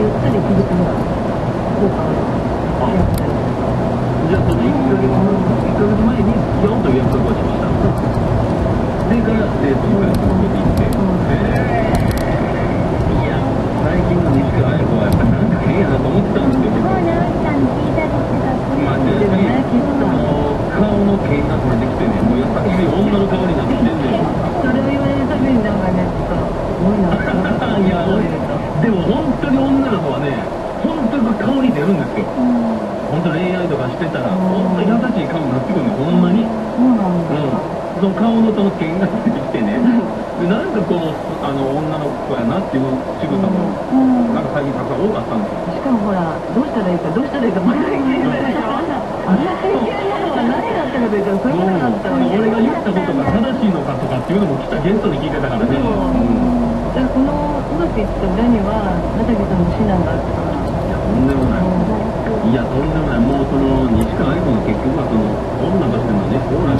じゃあその1ヶ月1ヶ月前に付き合おうという約束をしましたそれからデート1ヶ月続けていってへえいや最近の西川綾子はやっぱなんか変やなと思ってたんですよ。僕まあねもう顔の毛が取れてきてねもう優しい女の顔になってきてんねんそれを言われるたびになんかね、ちょっと、すごいなって思って。いやでも本当に女の子はね本当に顔に出るんですよ。本当恋愛とかしてたら本当に優しい顔になってくるのほんまに。そうなんだ。うん。その顔のその剣が出てきてね。でなんかこうあの女の子やなっていう仕草もうん。なんか最近たくさん多かったんですよ。しかもほら、どうしたらいいか、どうしたらいいか、毎回聞いてるでしょ。あんな経験なのは何があったかとい。うと、そう。いうだったのに。俺が言ったことが正しいのかとかっていうのも来たゲストに聞いてたからね、じゃあこのうまくいった裏には、さん。の指南があったから。とんでもないいやとんでもない。もうその西川愛子の結局はその女としてのねオーラ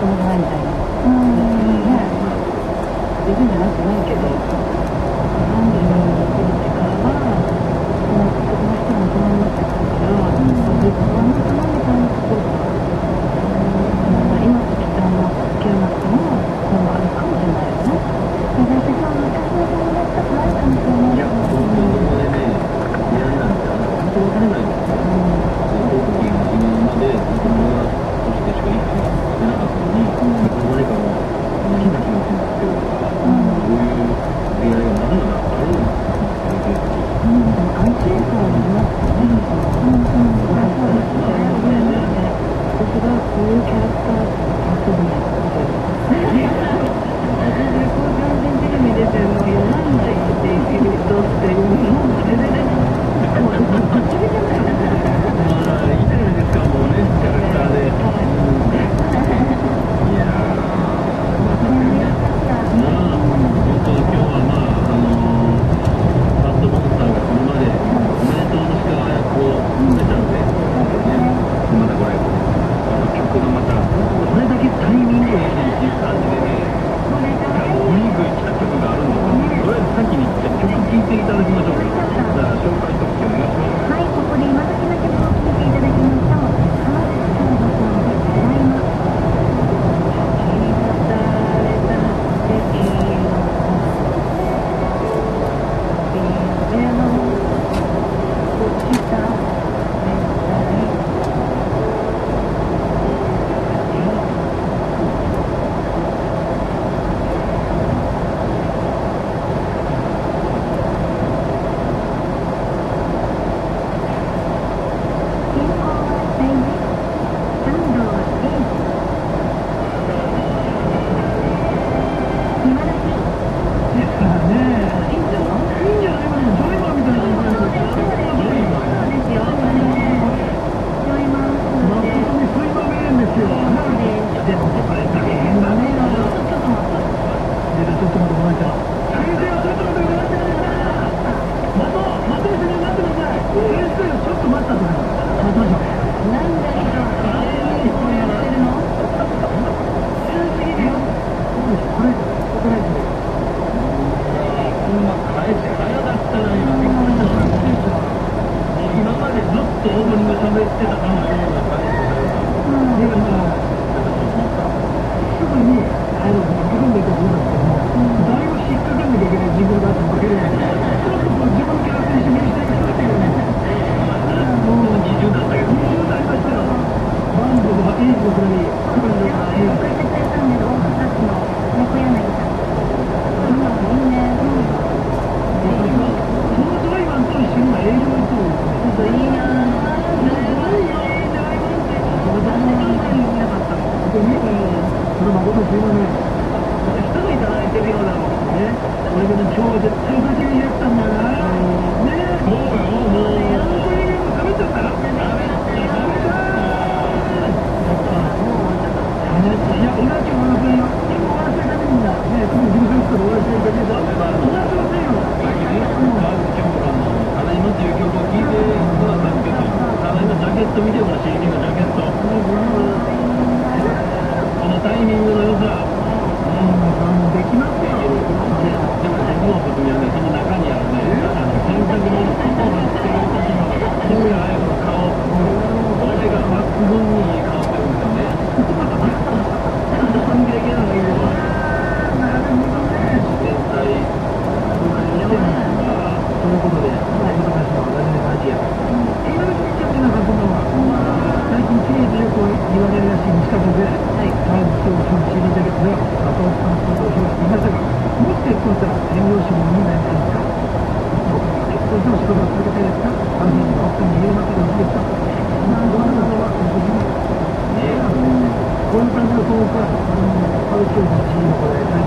供がみな、ん、自分に話してないけどなんで今になってからは子供一人大人になっちゃたから、ん、自分もう大人みたいなと、うん、今ときっとあんま付き合なくても今後かないよね私は昔の友達とかあるかもしれないいねなかなん、ん、かなうん、どれかが好きな気持ちになってる。今までずってたの Thank you. 空間、環境の自由度で大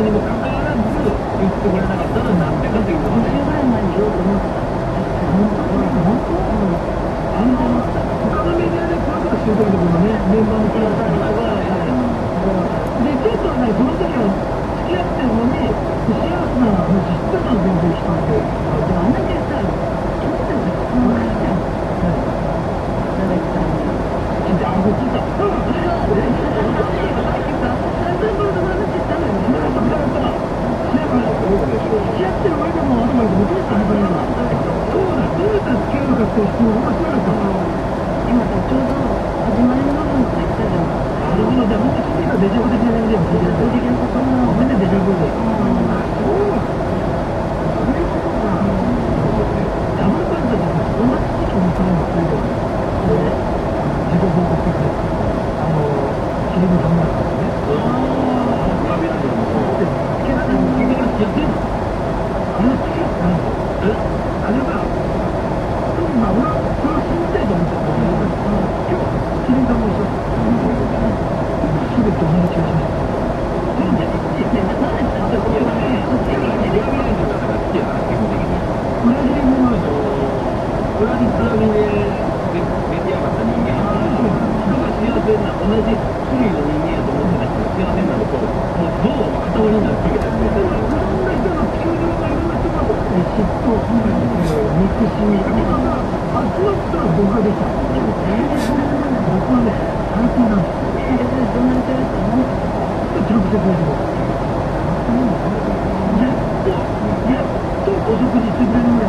не выходить. 付き合ってるでも頭そうどうやったら付き合うのかっていうなん面白い今ちょうど始まりの部分って言ったじゃんなるほどじゃあみんなデジャブ的な意でも聞いてた的なことデジャブで、うん、そうなんだ Thank you. Mm-hmm. お食事してくれる